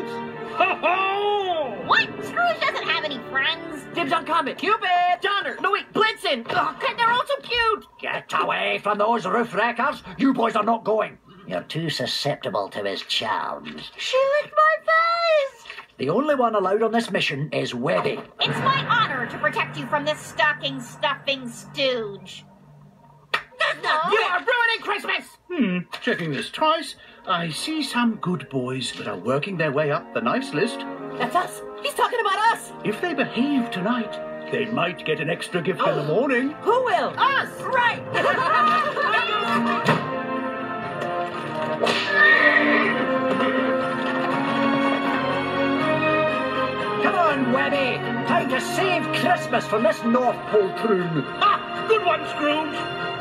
truth. Ho ho! What? Scrooge doesn't have any friends. Dibs on Comet. Cupid. Donner. No, wait. Blitzen. Oh, God, they're all so cute. Get away from those roof wreckers. You boys are not going. You're too susceptible to his charms. She licked my face. The only one allowed on this mission is Webby. It's my honor to protect you from this stocking stuffing stooge. You are ruining Christmas. Hmm, checking this twice, I see some good boys that are working their way up the nice list. That's us. He's talking about us. If they behave tonight, they might get an extra gift in the morning. Who will? Us. Right. Come on, Webby. Time to save Christmas from this North Pole croon. Ah, good one, Scrooge.